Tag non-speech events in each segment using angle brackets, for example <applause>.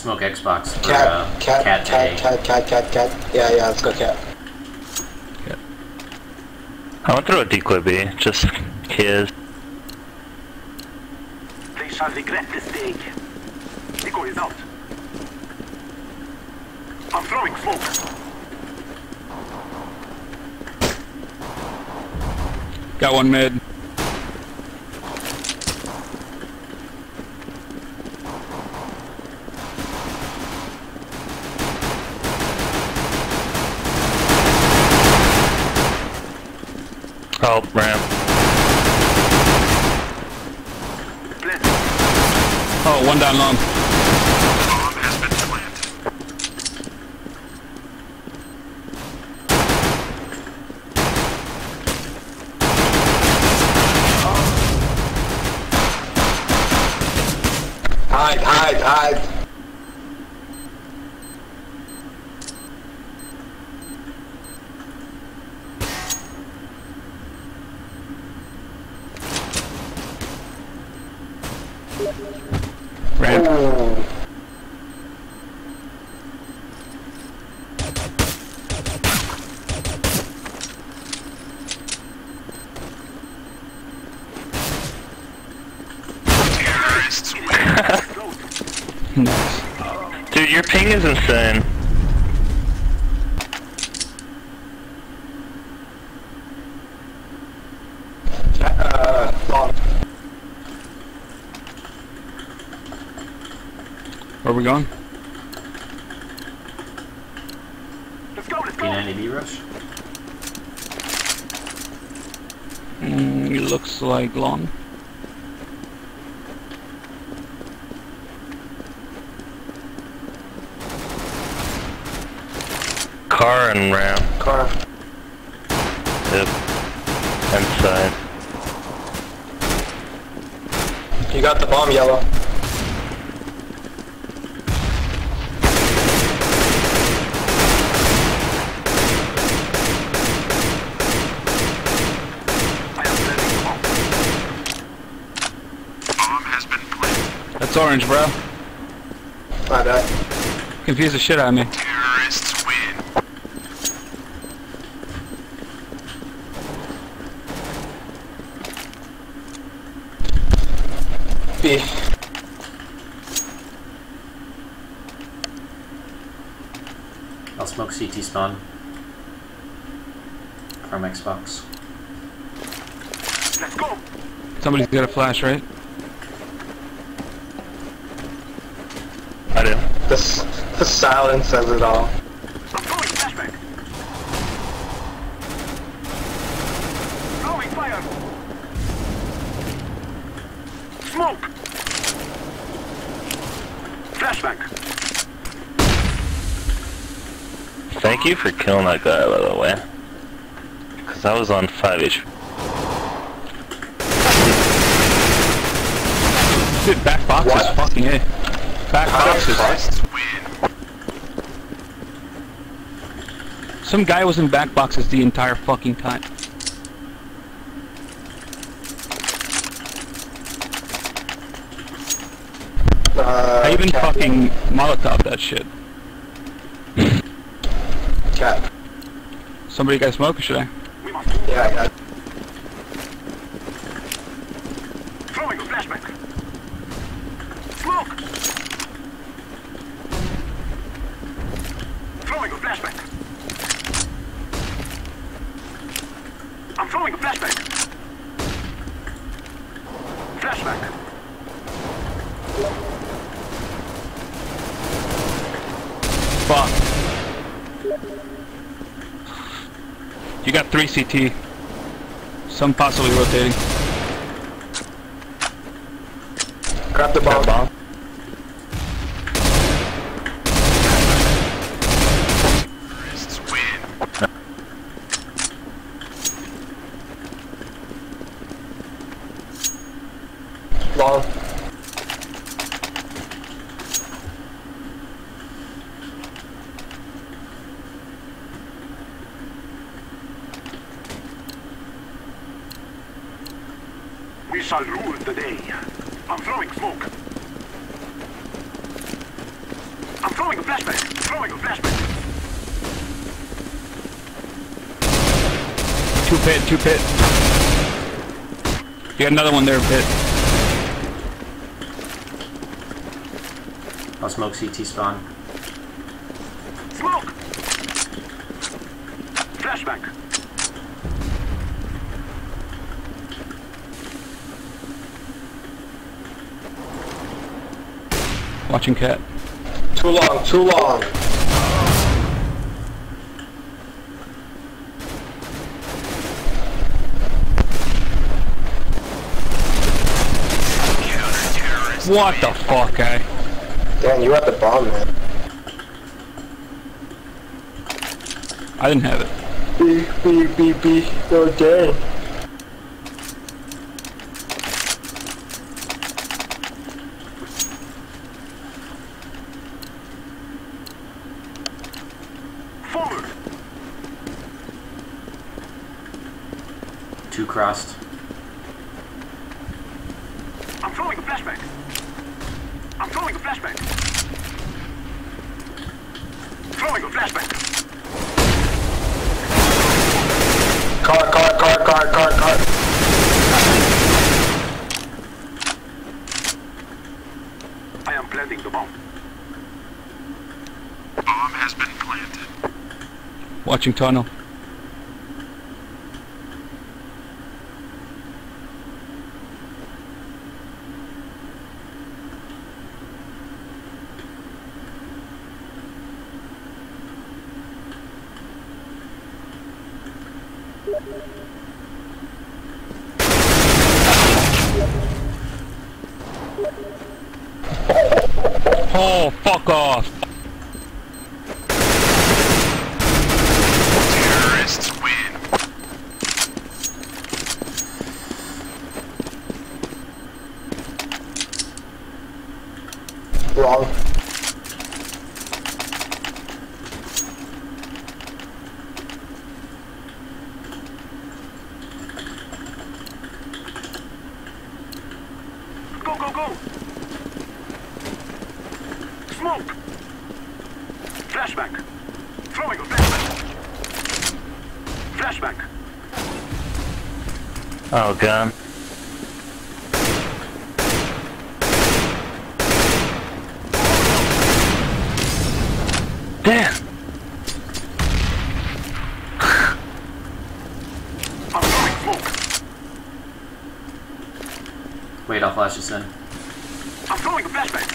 smoke Xbox for Cat, uh, cat, cat, cat, A. cat, cat, cat, cat. Yeah, yeah, let's go cat. I went through a decoy B, just his. They shall regret this day. Nico is out. I'm throwing smoke. Got one mid. Oh, ramp. Oh, one down long. Hide, hide, hide. <laughs> Dude, your ping is insane. Where are we going? Let's go, let's go. P90B rush? Mm, it looks like long. Car and ramp. Car. Yep. Inside. You got the bomb, yellow. I am planting the bomb. Bomb has been planted. That's orange, bro. My bad. Confuse the shit out of me. Terrorists win. B. I'll smoke CT spawn. From Xbox. Let's go. Somebody's got a flash, right? I do. The, the silence says it all. I'm flashback. Throwing fire. Smoke. Flashback. Thank you for killing that guy, by the way. Because I was on 5 HP. Dude, back box is What? fucking A. Back box is... Terrorists win. Some guy was in back boxes the entire fucking time. Uh, I even cat. fucking Molotov that shit. Cat. Somebody got smoke or should I? Yeah, I got Throwing flashback. Smoke. Throwing a flashback. I'm throwing a flashback. Flashback. Fuck. You got three CT. Some possibly rotating. Grab the bomb. bomb? Terrorists win. Long. We shall rule the day. I'm throwing smoke. I'm throwing a flashbang. Throwing a flashbang. Two pit, two pit. You got another one there, pit. I'll smoke CT spawn. Smoke. Flashback. Watching cat. Too long, too long. What the fuck, eh? Damn, you at the bomb, man. I didn't have it. B, B, B, B. Oh, dang. Forward. Two crossed. I'm throwing a flashbang. I'm throwing a flashbang. Throwing a flashbang. Car, car, car, car, car, car. I am planting the bomb. Bomb has been planted. Watching tunnel. Oh, fuck off. Terrorists win. Wrong. Go, go, go! Smoke! Flashback! Throwing a flashback! Flashback! Oh, gun. Damn. I'm throwing smoke! Wait, I'll flash this in. I'm throwing a flashback!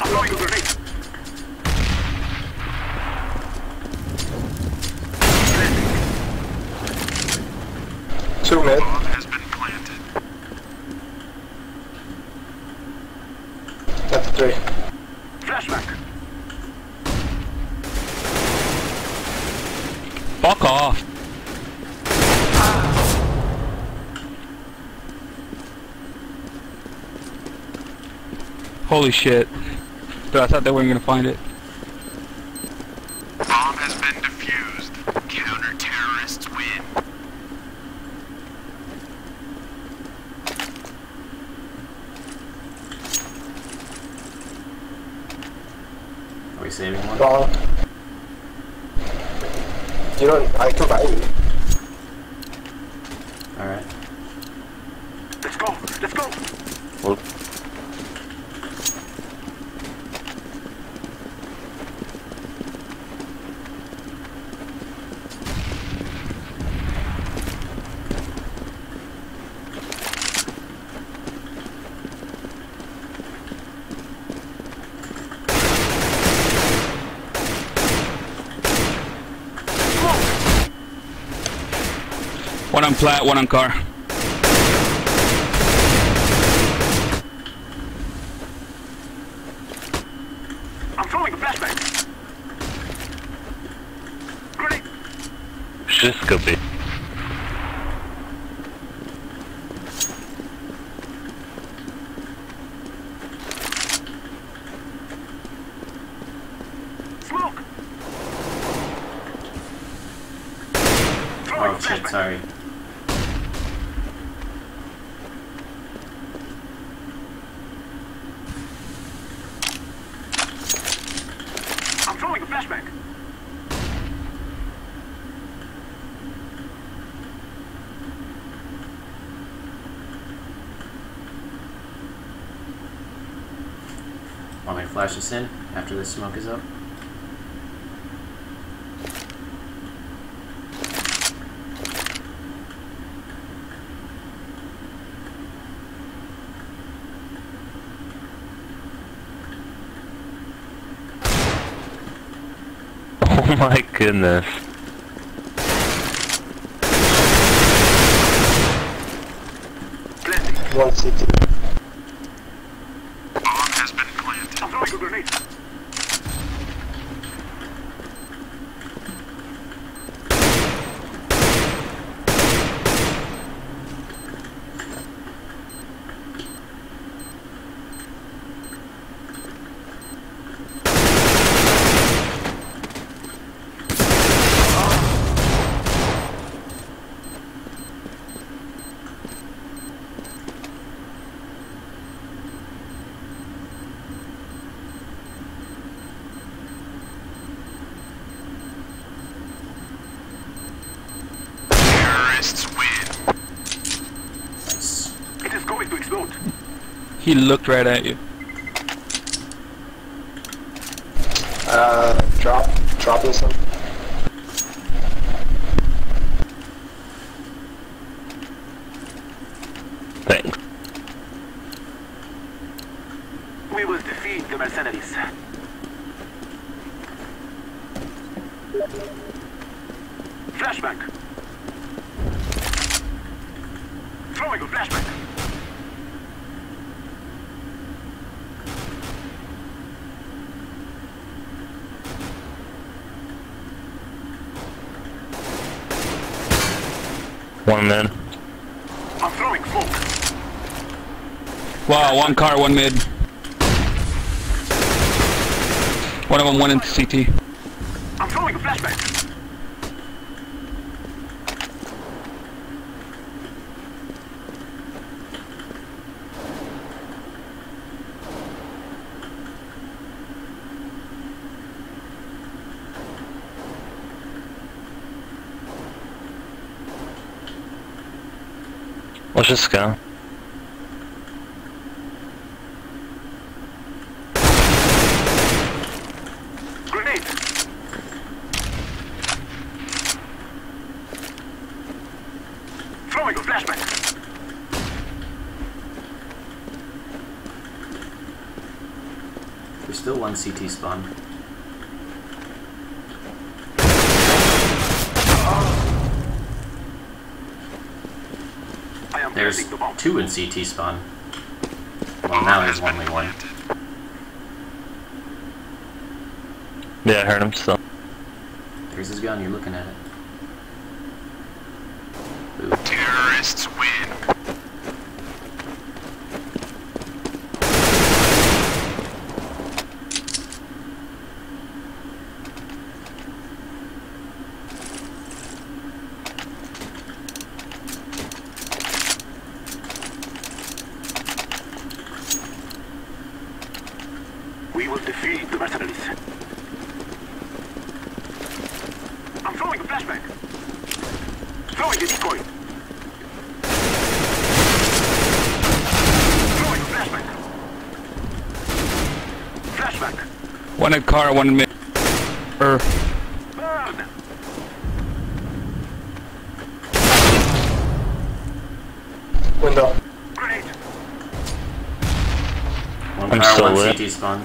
I'm throwing a grenade! Two mid. Bomb has been planted. That's three. Flashback! Fuck off. Holy shit. Dude, I thought they weren't gonna find it. Bomb has been defused. Counter-terrorists win. Are we saving one? Wrong. You don't, I can buy you. Alright. Let's go! Let's go! Well, One on plat, one on car. I'm throwing a flashback! Grenade! this could be. Smoke! Throwing Oh a shit, flashback! sorry. Flashback. To flash this in after the smoke is up? <laughs> Oh my goodness. Bomb has been planted. I'm throwing a grenade. Terrorists win. Nice. It is going to explode. He looked right at you. Uh, drop. Drop this one. Thanks. We will defeat the mercenaries. Flashback. Throwing a flashback. One mid. I'm throwing smoke. Wow, one car, one mid. One of them went into CT. I'm throwing a flashback. There's still one CT spawn. There's planting the bomb. two in CT spawn. Well, now there's only one. Yeah, I heard him still. There's his gun, you're looking at it. Ooh. Terrorists win. We will defeat the mercenaries. I'm throwing flashback. Throwing a decoy. Throwing a flashback. Flashback. One in car, one in mid. Er, Burn. Window. Grenade. One I'm car, still one lit. CT spawn.